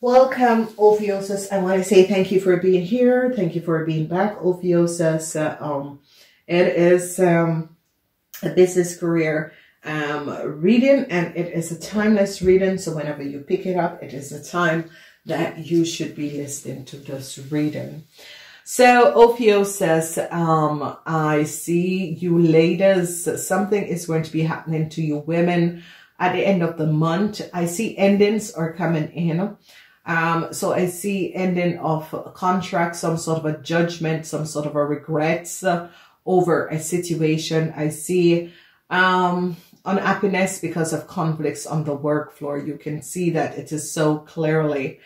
Welcome, Ophiuchus. I want to say thank you for being here. Thank you for being back, Ophiuchus. Uh, um, it is um, a business career um, reading and it is a timeless reading. So whenever you pick it up, it is a time that you should be listening to this reading. So Ophiuchus, um, I see you ladies, something is going to be happening to you women at the end of the month. I see endings are coming in. Um, so I see ending of a contract, some sort of a judgment, some sort of a regrets uh, over a situation. I see um, unhappiness because of conflicts on the work floor. You can see that it is so clearly.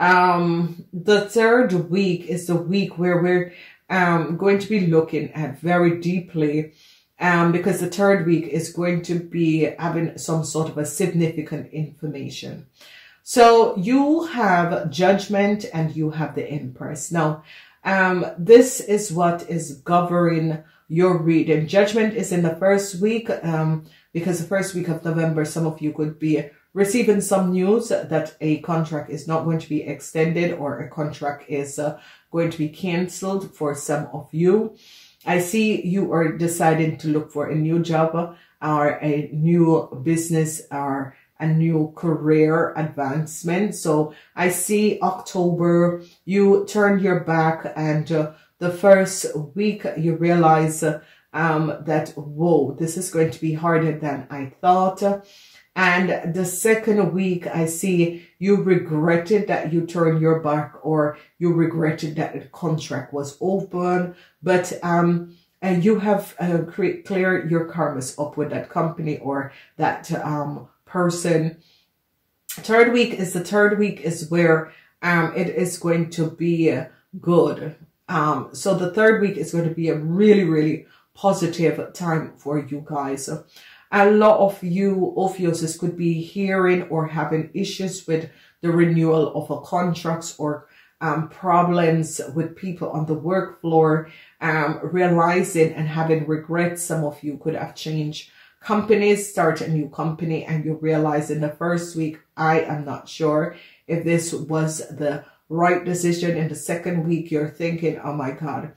Um, the third week is the week where we're um, going to be looking at very deeply um, because the third week is going to be having some sort of a significant information. So you have judgment and you have the empress. Now, um, this is what is governing your reading. Judgment is in the first week, um, because the first week of November, some of you could be receiving some news that a contract is not going to be extended or a contract is uh, going to be cancelled for some of you. I see you are deciding to look for a new job or a new business or a new career advancement. So I see October, you turn your back and uh, the first week you realize um, that, whoa, this is going to be harder than I thought. And the second week, I see you regretted that you turned your back or you regretted that the contract was open, but, um, and you have uh, cleared your karmas up with that company or that, um, person. Third week is the third week is where um, it is going to be good. Um, so the third week is going to be a really, really positive time for you guys. A lot of you Ophiuchus could be hearing or having issues with the renewal of a contracts or um, problems with people on the work floor, um, realizing and having regrets. Some of you could have changed companies start a new company and you realize in the first week, I am not sure if this was the right decision. In the second week, you're thinking, oh my God,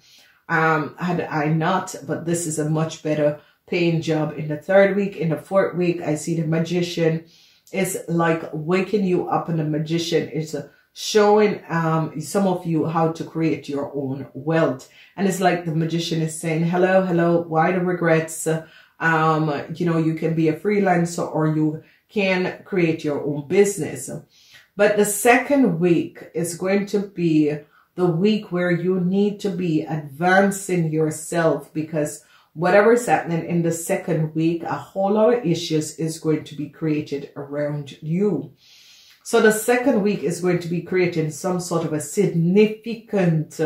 um, had I not, but this is a much better paying job. In the third week, in the fourth week, I see the magician is like waking you up and the magician is showing um, some of you how to create your own wealth. And it's like the magician is saying, hello, hello, why the regrets? Um, you know, you can be a freelancer or you can create your own business. But the second week is going to be the week where you need to be advancing yourself because whatever is happening in the second week, a whole lot of issues is going to be created around you. So the second week is going to be creating some sort of a significant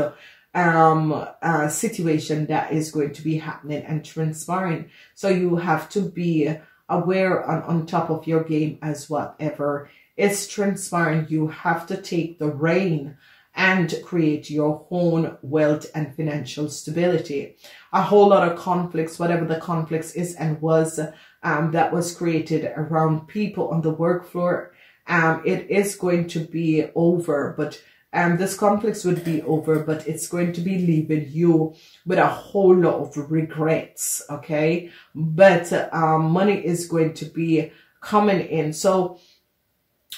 um, uh, situation that is going to be happening and transpiring. So you have to be aware and on top of your game as whatever is transpiring. You have to take the rein and create your own wealth and financial stability. A whole lot of conflicts, whatever the conflicts is and was, um, that was created around people on the work floor. Um, it is going to be over, but um, this conflict would be over, but it's going to be leaving you with a whole lot of regrets, okay? But um, money is going to be coming in. So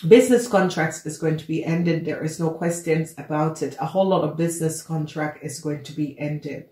business contracts is going to be ended. There is no questions about it. A whole lot of business contract is going to be ended.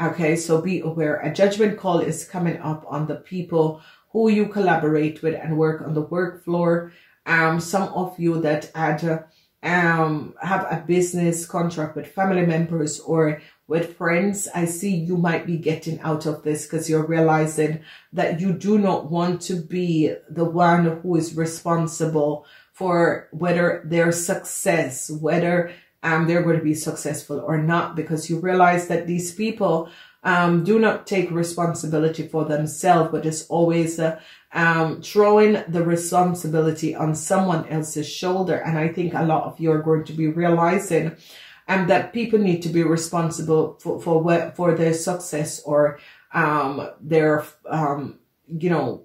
Okay, so be aware. A judgment call is coming up on the people who you collaborate with and work on the work floor. Um, some of you that had... Um, have a business contract with family members or with friends, I see you might be getting out of this because you're realizing that you do not want to be the one who is responsible for whether their success, whether um, they're going to be successful or not, because you realize that these people um, do not take responsibility for themselves, but it's always uh, um, throwing the responsibility on someone else's shoulder. And I think a lot of you are going to be realizing um, that people need to be responsible for, for, what, for their success or um, their, um, you know,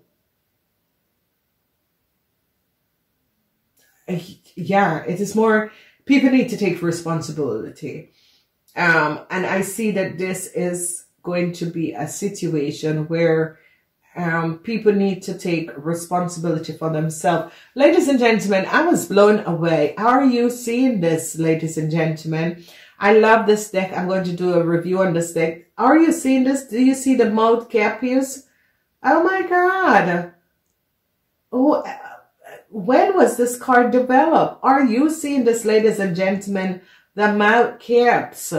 yeah, it is more, people need to take responsibility. Um, and I see that this is going to be a situation where um, people need to take responsibility for themselves. Ladies and gentlemen, I was blown away. Are you seeing this, ladies and gentlemen? I love this deck. I'm going to do a review on this deck. Are you seeing this? Do you see the mouth capes? Oh my God. Oh, uh, when was this card developed? Are you seeing this, ladies and gentlemen? The mouth caps.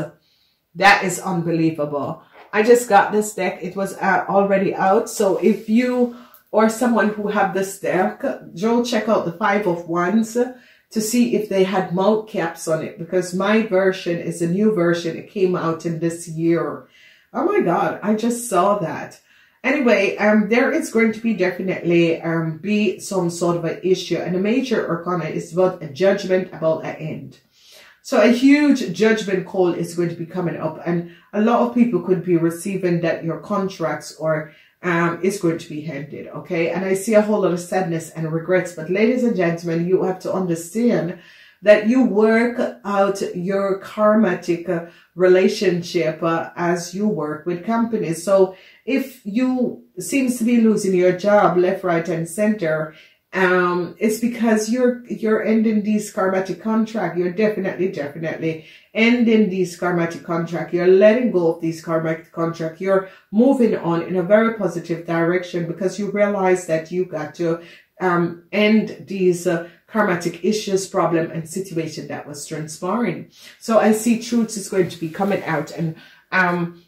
That is unbelievable. I just got this deck. It was uh, already out. So if you or someone who have this deck, go check out the Five of Wands to see if they had mouth caps on it because my version is a new version. It came out in this year. Oh my God, I just saw that. Anyway, um, there is going to be definitely um, be some sort of an issue and a major arcana is about a judgment about an end. So a huge judgment call is going to be coming up and a lot of people could be receiving that your contracts or um, is going to be ended. Okay. And I see a whole lot of sadness and regrets, but ladies and gentlemen, you have to understand that you work out your karmatic uh, relationship uh, as you work with companies. So if you seems to be losing your job left, right, and center, um, it's because you're, you're ending these karmatic contract. You're definitely, definitely ending these karmatic contract. You're letting go of these karmatic contract. You're moving on in a very positive direction because you realize that you got to, um, end these, uh, karmatic issues, problem, and situation that was transpiring. So I see truth is going to be coming out and, um,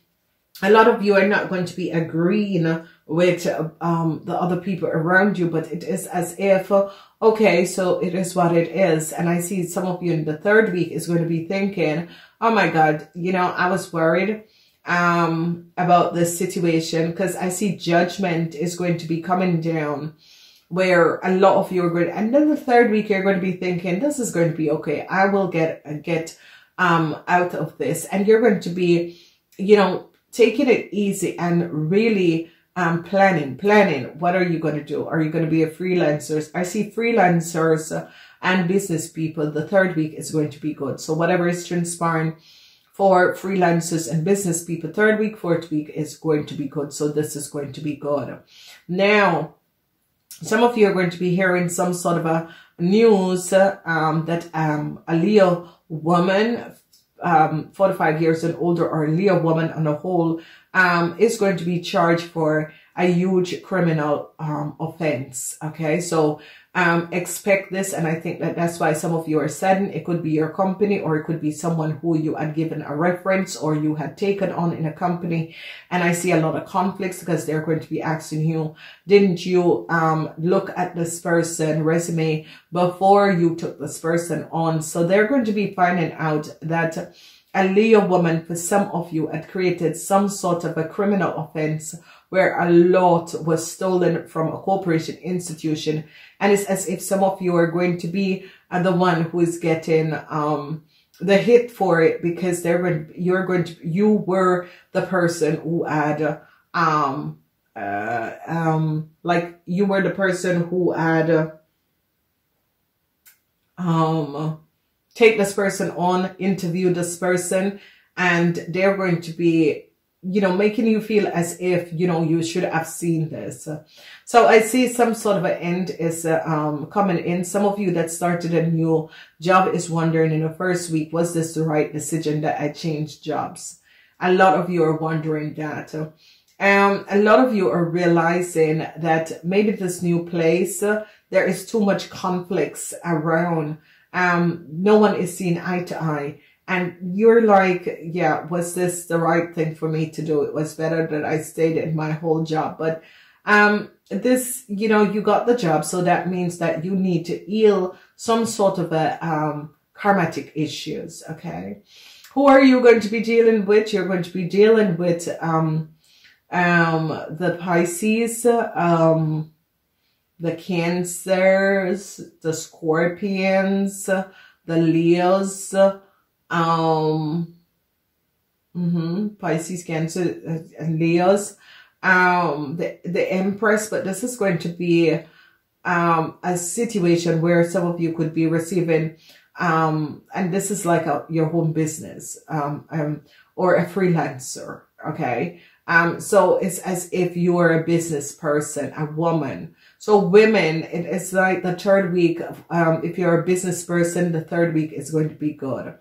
a lot of you are not going to be agreeing with um, the other people around you, but it is as if, okay, so it is what it is. And I see some of you in the third week is going to be thinking, oh my God, you know, I was worried um, about this situation because I see judgment is going to be coming down where a lot of you are going, and then the third week you're going to be thinking, this is going to be okay. I will get, get, um, out of this. And you're going to be, you know, taking it easy and really um, planning, planning. What are you going to do? Are you going to be a freelancer? I see freelancers and business people. The third week is going to be good. So whatever is transpiring for freelancers and business people, third week, fourth week is going to be good. So this is going to be good. Now, some of you are going to be hearing some sort of a news um, that um, a Leo woman um, 45 years and older or a Leo woman on a whole um, is going to be charged for a huge criminal um, offense. Okay, so um, expect this, and I think that that's why some of you are saddened. It could be your company, or it could be someone who you had given a reference, or you had taken on in a company. And I see a lot of conflicts because they're going to be asking you, didn't you um, look at this person resume before you took this person on? So they're going to be finding out that a Leo woman for some of you had created some sort of a criminal offense where a lot was stolen from a corporation institution. And it's as if some of you are going to be uh, the one who is getting, um, the hit for it because going, you're going to, you were the person who had, um, uh, um, like you were the person who had, um, take this person on, interview this person, and they're going to be, you know, making you feel as if, you know, you should have seen this. So I see some sort of an end is uh, um, coming in. Some of you that started a new job is wondering in the first week, was this the right decision that I changed jobs? A lot of you are wondering that. Um, a lot of you are realizing that maybe this new place, uh, there is too much conflicts around um, no one is seeing eye to eye. And you're like, yeah, was this the right thing for me to do? It was better that I stayed in my whole job. But, um, this, you know, you got the job. So that means that you need to heal some sort of a, um, karmatic issues. Okay. Who are you going to be dealing with? You're going to be dealing with, um, um, the Pisces, um, the Cancers, the Scorpions, the Leos, um, mm-hmm, Pisces, Cancer, uh, and Leos, um, the, the Empress, but this is going to be um, a situation where some of you could be receiving, um, and this is like a, your home business, um, um, or a freelancer. Okay. Um, so it's as if you're a business person, a woman. So women, it's like the third week. Um, if you're a business person, the third week is going to be good.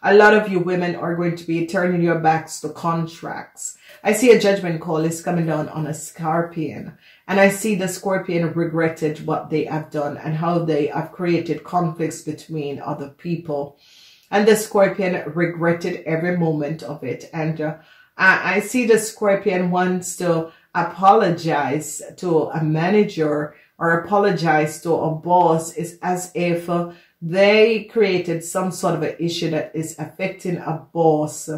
A lot of you women are going to be turning your backs to contracts. I see a judgment call is coming down on a scorpion. And I see the scorpion regretted what they have done and how they have created conflicts between other people. And the scorpion regretted every moment of it. And uh, I, I see the scorpion wants to apologize to a manager or apologize to a boss is as if they created some sort of an issue that is affecting a boss.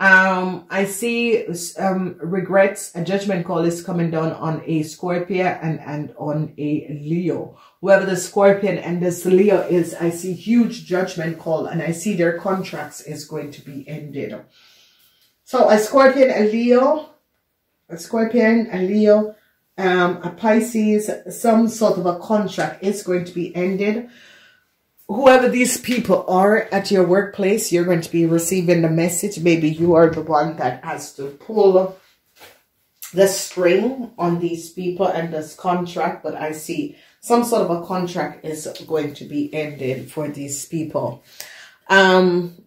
Um, I see um, regrets, a judgment call is coming down on a Scorpio and, and on a Leo. Whoever the Scorpion and this Leo is, I see huge judgment call and I see their contracts is going to be ended. So a Scorpion, a Leo, a Scorpion, a Leo, um, a Pisces, some sort of a contract is going to be ended whoever these people are at your workplace, you're going to be receiving the message. Maybe you are the one that has to pull the string on these people and this contract, but I see some sort of a contract is going to be ended for these people. Um,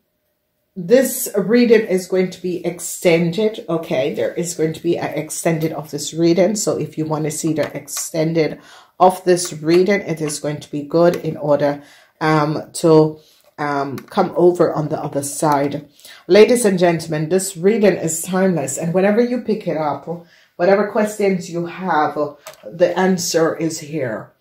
this reading is going to be extended. Okay, there is going to be an extended of this reading. So if you want to see the extended of this reading, it is going to be good in order um, to um, come over on the other side. Ladies and gentlemen, this reading is timeless. And whenever you pick it up, whatever questions you have, the answer is here.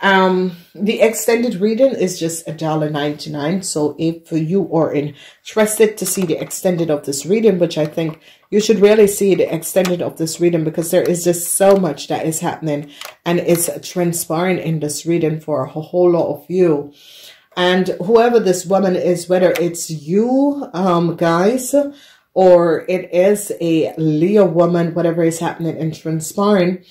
Um, the extended reading is just a dollar ninety nine. So if you are interested to see the extended of this reading, which I think you should really see the extended of this reading because there is just so much that is happening and it's transpiring in this reading for a whole lot of you. And whoever this woman is, whether it's you, um, guys, or it is a Leo woman, whatever is happening and transpiring,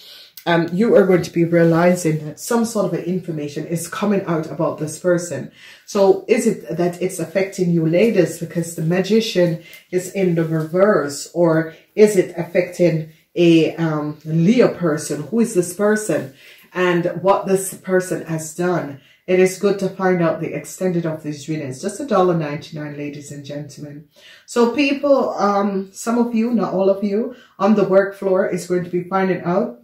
um, you are going to be realizing that some sort of information is coming out about this person. So is it that it's affecting you ladies because the magician is in the reverse or is it affecting a um, Leo person? Who is this person and what this person has done? It is good to find out the extended of these readings. Just a dollar ninety nine, ladies and gentlemen. So people, um, some of you, not all of you, on the work floor is going to be finding out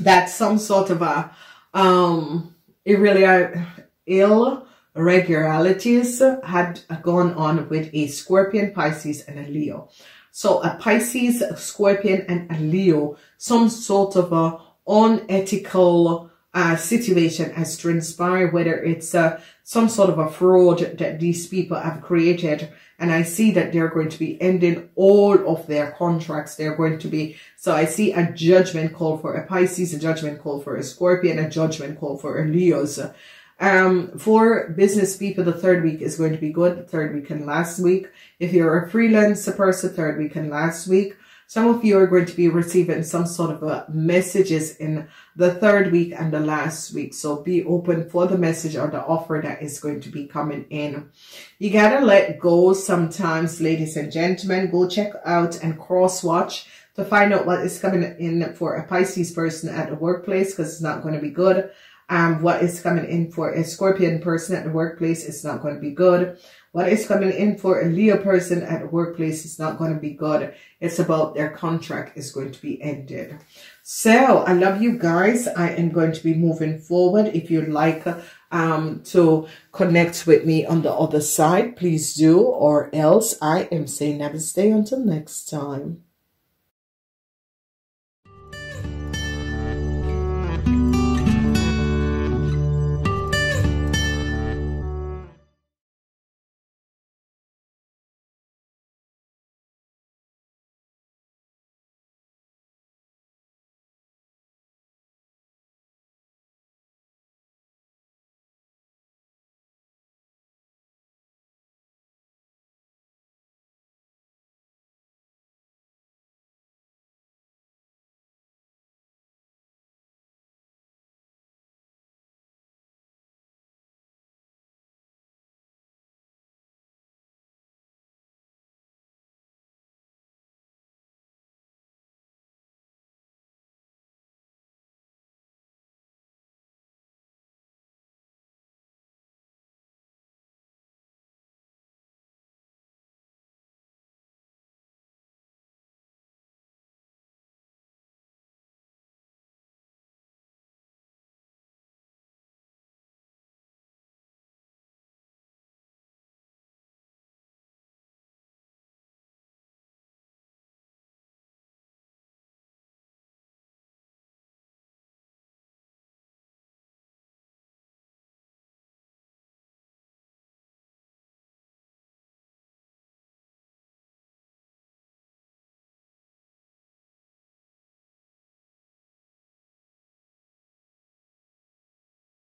that some sort of a um irregular ill irregularities had gone on with a Scorpion, Pisces, and a Leo. So a Pisces, a Scorpion, and a Leo, some sort of a unethical uh, situation has transpired, whether it's uh, some sort of a fraud that these people have created. And I see that they're going to be ending all of their contracts. They're going to be, so I see a judgment call for a Pisces, a judgment call for a Scorpion, a judgment call for a Leo's. Um, for business people, the third week is going to be good. The third week and last week. If you're a freelance person, third week and last week. Some of you are going to be receiving some sort of uh, messages in the third week and the last week. So be open for the message or the offer that is going to be coming in. You gotta let go sometimes, ladies and gentlemen. Go check out and cross watch to find out what is coming in for a Pisces person at the workplace because it's not going to be good. Um, what is coming in for a Scorpion person at the workplace is not going to be good. What is coming in for a Leo person at the workplace is not going to be good. It's about their contract is going to be ended. So I love you guys. I am going to be moving forward. If you'd like um, to connect with me on the other side, please do. Or else I am saying Namaste until next time.